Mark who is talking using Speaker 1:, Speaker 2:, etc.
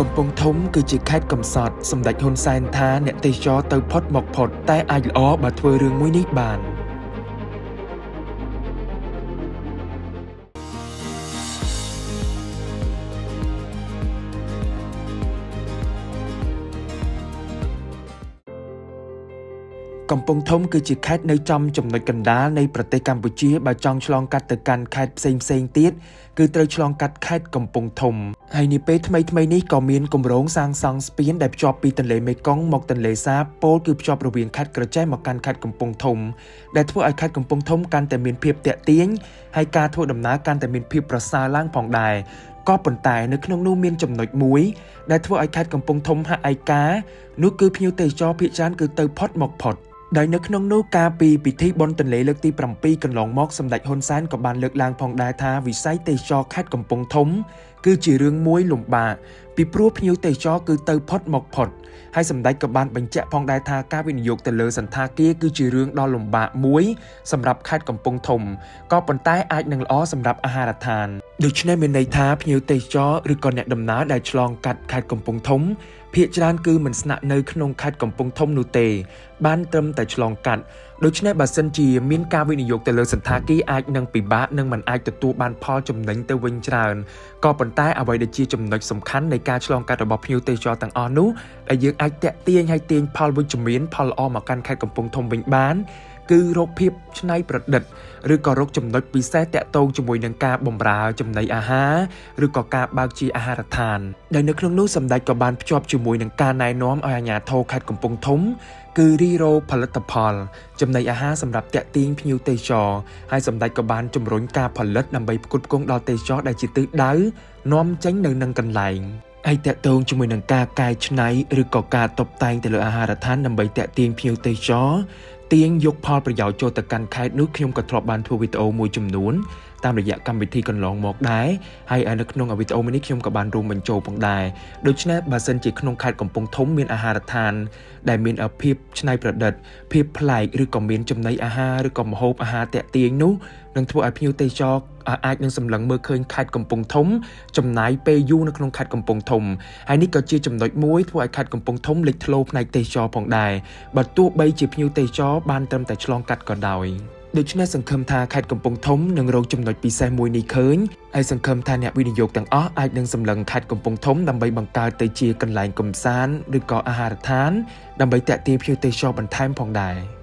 Speaker 1: កំពង់ធំគឺជាខេត្តកំសត់សម្ដេចហ៊ុនសែនថាអ្នកទេសចរទៅផុតមកផុតតែអាចល្អបើធ្វើរឿងមួយនេះបាន។ កំពង់ធំគឺជាខេត្តនៅចំចំណុចកណ្ដាលនៃប្រទេសកម្ពុជាបើចង់ឆ្លងកាត់ទៅកាន់ខេត្តផ្សេងផ្សេងទៀតគឺត្រូវឆ្លងកាត់ខេត្តកំពង់ធំហើយនាពេលថ្មីថ្មីនេះក៏មានគម្រោងសាងសង់ស្ពានដែលភ្ជាប់ពីទន្លេមេគង្គមកទន្លេសាបពោលគឺភ្ជាប់រវាងខេត្តក្រចេះមកកាន់ខេត្តកំពង់ធំដែលធ្វើឲ្យខេត្តកំពង់ធំកាន់តែមានភាពតាក់ទាញហើយការធ្វើដំណើរកាន់តែមានភាពប្រសើរឡើងផងដែរក៏ប៉ុន្តែនៅក្នុងនោះមានចំណុចមួយដែលធ្វើឲ្យខេត្តកំពង់ធំហាក់ឯកានោះគឺភ្ញៀវទេសចរភាគច្រើនគឺទៅផុតមកផុត ដោយនៅក្នុងនោះការពីពិធីបុណ្យទន្លេលើកទី7កន្លងមកសម្ដេចហ៊ុនសែនក៏បានលើកឡើងផងដែរថាវិស័យទេសចរខេត្តកំពង់ធំ គឺជារឿងមួយលំបាកពីព្រោះភ្ញៀវទេសចរគឺទៅផុតមកផុតហើយសម្ដេចក៏បានបញ្ជាក់ផងដែរថាការវិនិយោគទៅលើសន្តាគារគឺជារឿងដ៏លំបាកមួយសម្រាប់ខេត្តកំពង់ធំក៏ប៉ុន្តែអាចនឹងល្អសម្រាប់អាហារដ្ឋានដូច្នេះមានន័យថាភ្ញៀវទេសចរឬក៏អ្នកដំណើរដែលឆ្លងកាត់ខេត្តកំពង់ធំភាគច្រើនគឺមិនស្នាក់នៅក្នុងខេត្តកំពង់ធំនោះទេ បានត្រឹមតែឆ្លងកាត់ដូច្នេះបើសិនជាមានការវិនិយោគទៅលើសន្តាគារអាចនឹងពិបាកនិងមិនអាចទទួលបានផលចំណេញទៅវិញច្រើនក៏ប៉ុន្តែអ្វីដែលជាចំណុចសំខាន់នៃការឆ្លងកាត់របស់ភ្ញៀវទេសចរទាំងអស់នោះដែលយើងអាចតាក់ទាញឲ្យទាញផលវិជ្ជមានផលល្អមកកាន់ខេត្តកំពង់ធំវិញបានគឺរកភាពច្នៃប្រឌិតឬក៏រកចំណុចពិសេសតាក់ទងជាមួយនឹងការបម្រើចំណីអាហារឬក៏ការបើកជាអាហារដ្ឋានដែលនៅក្នុងនោះសម្ដេចក៏បានភ្ជាប់ជាមួយនឹងការណែនាំឲ្យអាជ្ញាធរខេត្តកំពង់ធំ គឺរីរោផលិតផល ចំណីអាហារសម្រាប់តាក់ទាញភ្ញៀវទេសចរហើយសម្ដេចក៏បានជំរុញការផលិតដើម្បីផ្គត់ផ្គង់ដល់ទេសចរដែលជាទិសដៅនាំចេញនៅនឹងកន្លែងហើយតកតងជាមួយនឹងការកែច្នៃឬក៏ការតុបតែងទៅលើអាហារដ្ឋានដើម្បីតាក់ទាញភ្ញៀវទេសចរទាញយកផលប្រយោជន៍ចូលទៅកាន់ខេត្តនោះខ្ញុំក៏ធ្លាប់បានធ្វើវីដេអូមួយចំនួន តាមរយៈកម្មវិធីកន្លងមកដែរហើយនៅក្នុងវីដេអូមួយនេះខ្ញុំក៏បានរួមបញ្ចូលផងដែរដូច្នេះបើសិនជាក្នុងខេត្តកំពង់ធំមានអាហារដ្ឋាន ដែលមានភាពច្នៃប្រឌិត ភាពប្លែកឬក៏មានចំណីអាហារឬក៏ម្ហូបអាហារតាក់ទាញនោះនឹងធ្វើឲ្យភ្ញៀវទេសចរអាចនឹងសម្លឹងមើលឃើញខេត្តកំពង់ធំចំណាយពេលយូរនៅក្នុងខេត្តកំពង់ធំហើយនេះក៏ជាចំណុចមួយធ្វើឲ្យខេត្តកំពង់ធំលេចធ្លោផ្នែកទេសចរផងដែរបើទោះបីជាភ្ញៀវទេសចរបានត្រឹមតែឆ្លងកាត់ក៏ដោយ ដូច្នេះសង្ឃឹមថាខេត្តកំពង់ធំនឹងរកចំណុចពិសេសមួយនេះឃើញហើយសង្ឃឹមថាអ្នកវិនិយោគទាំងអស់អាចនឹងសម្លឹងខេត្តកំពង់ធំដើម្បីបង្កើតទៅជាកន្លែងកំសាន្តឬក៏អាហារដ្ឋានដើម្បីតាក់ទាញភ្ញៀវទេសចរបន្ថែមផងដែរ។